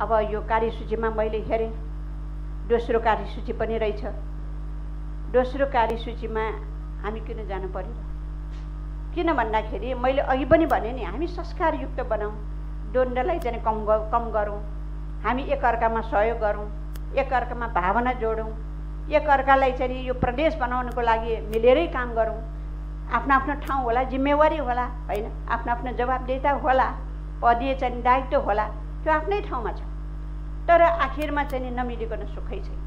अब यो कार्यसूचीमा मैले हेरेँ। दोस्रो कार्यसूची पनि रहेछ। दोस्रो कार्यसूचीमा हामी किन जानु पर्यो? किन भन्दाखेरि मैले अघि पनि भने नि हामी संस्कारयुक्त बनाऊँ। द्वन्द्वलाई चाहिँ कम कम गरौँ। हामी एकअर्कामा सहयोग गरौँ एकअर्कामा भावना जोडौँ। एकअर्कालाई चाहिँ यो प्रदेश बनाउनको लागि मिलेरै काम गरौँ। आफ्नो आफ्नो ठाउँ होला जिम्मेवारी होला होइन? आफ्नो आफ्नो जवाबदेता होला पदीय चाहिँ दायित्व होला। त्यो आफ्नै ठाउँमा छ। तर आखिरमा चाहिँ नमिलिकन सुखै छैन।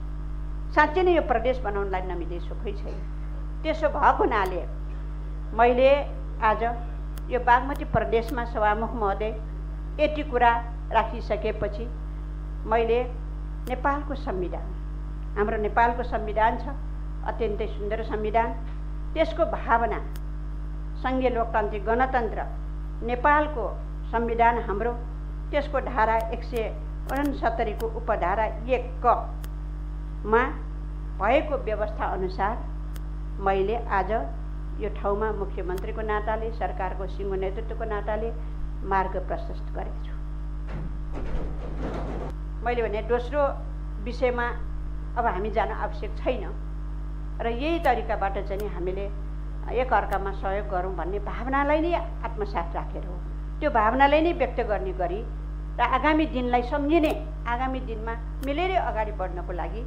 साँच्चै नै यो प्रदेश बनाउनलाई नमिले सुखै छैन। त्यसो भएको हुनाले मैले आज यो बागमती प्रदेशमा सभामुख महोदय यति कुरा राखिसकेपछि मैले नेपालको संविधान हाम्रो नेपालको संविधान छ अत्यन्तै सुन्दर संविधान। त्यसको भावना सङ्घीय लोकतान्त्रिक गणतन्त्र नेपालको संविधान हाम्रो त्यसको धारा एक सय उनसत्तरीको उपधारा एक कमा भएको व्यवस्था अनुसार मैले आज यो ठाउँमा मुख्यमन्त्रीको नाताले सरकारको सिङ्गो नेतृत्वको नाताले मार्ग प्रशस्त गरेको छु। मैले भने दोस्रो विषयमा अब हामी जान आवश्यक छैन र यही तरिकाबाट चाहिँ हामीले एकअर्कामा सहयोग गरौँ भन्ने भावनालाई नै आत्मसाथ राखेर हो। त्यो भावनालाई नै व्यक्त गर्ने गरी र आगामी दिनलाई सम्झिने आगामी दिनमा मिलेरै अगाडि बढ्नको लागि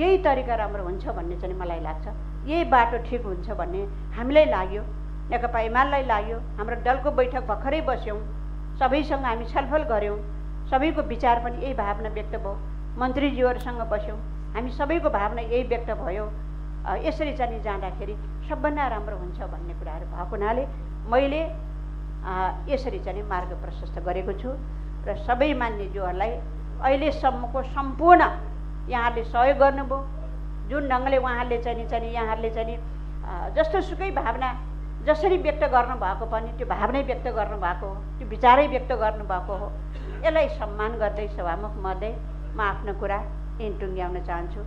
यही तरिका राम्रो हुन्छ भन्ने चाहिँ मलाई लाग्छ। यही बाटो ठिक हुन्छ भन्ने हामीलाई लाग्यो नेकपा एमालेलाई लाग्यो हाम्रो दलको बैठक भर्खरै बस्यौँ सबैसँग हामी छलफल गऱ्यौँ सबैको विचार पनि यही भावना व्यक्त भयो मन्त्रीज्यूहरूसँग बस्यौँ हामी सबैको भावना यही व्यक्त भयो। यसरी चाहिँ जाँदाखेरि सबभन्दा राम्रो हुन्छ भन्ने कुराहरू भएको हुनाले मैले यसरी चाहिँ मार्ग प्रशस्त गरेको छु र सबै मान्यज्यूहरूलाई अहिलेसम्मको सम्पूर्ण यहाँहरूले सहयोग गर्नुभयो। जुन ढङ्गले उहाँहरूले चाहिँ चाहिँ यहाँहरूले चाहिँ जस्तो सुकै भावना जसरी व्यक्त गर्नुभएको पनि त्यो भावनै व्यक्त गर्नुभएको हो त्यो विचारै व्यक्त गर्नुभएको हो यसलाई सम्मान गर्दै सभामुख मध्य म आफ्नो कुरा यहीँ टुङ्ग्याउन चाहन्छु।